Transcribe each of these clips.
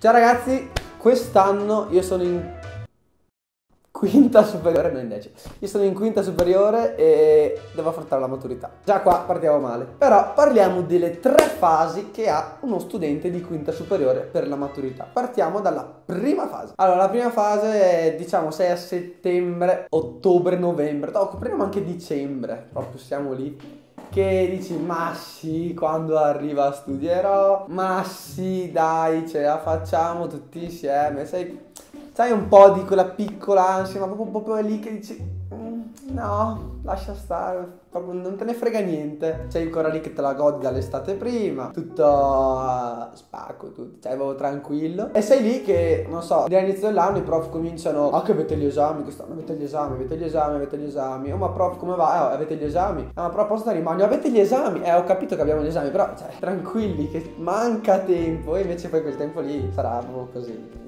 Ciao ragazzi, quest'anno io sono in quinta superiore, no invece. Io sono in quinta superiore e devo affrontare la maturità. Già qua partiamo male. Però parliamo delle tre fasi che ha uno studente di quinta superiore per la maturità. Partiamo dalla prima fase. Allora, la prima fase è diciamo 6 a settembre, ottobre, novembre. No, copriamo anche dicembre, proprio siamo lì che dici ma sì quando arriva studierò ma sì dai ce la facciamo tutti insieme sai sai un po' di quella piccola ansia, ma proprio, proprio lì che dici mm, no, lascia stare, proprio non te ne frega niente. Sei ancora lì che te la godi dall'estate prima, tutto uh, spacco, tutto, cioè proprio tranquillo. E sei lì che, non so, all'inizio dell'anno i prof cominciano, ah che avete gli esami, quest'anno avete gli esami, avete gli esami, avete gli esami. Oh ma prof come va? Eh, avete gli esami? Ah ma prof posso bagno? Avete gli esami? Eh ho capito che abbiamo gli esami, però cioè, tranquilli che manca tempo e invece poi quel tempo lì sarà proprio così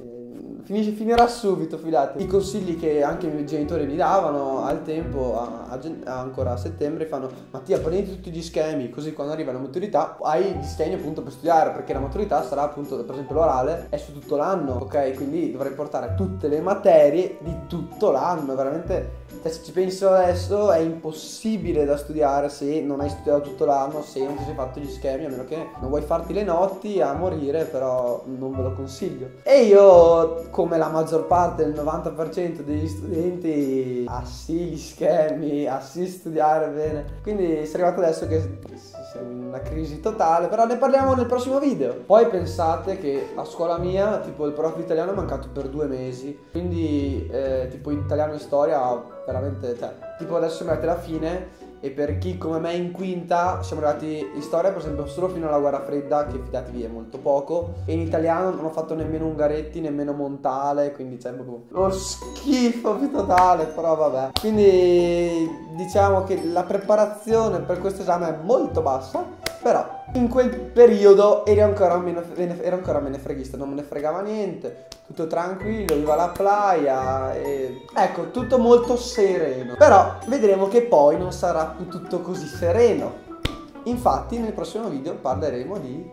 finisce, finirà subito, fidate. I consigli che anche i miei genitori mi davano al tempo, a, a, a ancora a settembre, fanno Mattia prendi tutti gli schemi, così quando arriva la maturità hai schemi appunto per studiare, perché la maturità sarà appunto, per esempio l'orale, è su tutto l'anno, ok? Quindi dovrei portare tutte le materie di tutto l'anno, veramente cioè, se ci penso adesso è impossibile da studiare se non hai studiato tutto l'anno, se non ti sei fatto gli schemi, a meno che non vuoi farti le notti a morire, però non ve lo consiglio. E io, come la maggior parte, il 90% degli studenti, ah sì gli schemi, ah sì studiare bene. Quindi sei arrivato adesso che siamo in una crisi totale, però ne parliamo nel prossimo video. Poi pensate che a scuola mia, tipo il prof italiano è mancato per due mesi, quindi eh, tipo italiano e storia veramente, cioè, tipo adesso arrivati alla fine e per chi come me in quinta siamo arrivati in storia per esempio solo fino alla guerra fredda che fidatevi è molto poco. E in italiano non ho fatto nemmeno Ungaretti nemmeno Montale quindi c'è proprio lo schifo più totale però vabbè. Quindi diciamo che la preparazione per questo esame è molto bassa però in quel periodo ero ancora, meno, ero ancora menefreghista, non me ne fregava niente, tutto tranquillo, viva la playa, e... ecco, tutto molto sereno. Però vedremo che poi non sarà tutto così sereno. Infatti nel prossimo video parleremo di...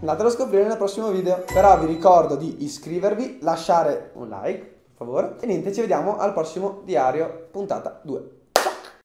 Andatelo a scoprire nel prossimo video. Però vi ricordo di iscrivervi, lasciare un like, per favore. E niente, ci vediamo al prossimo diario puntata 2.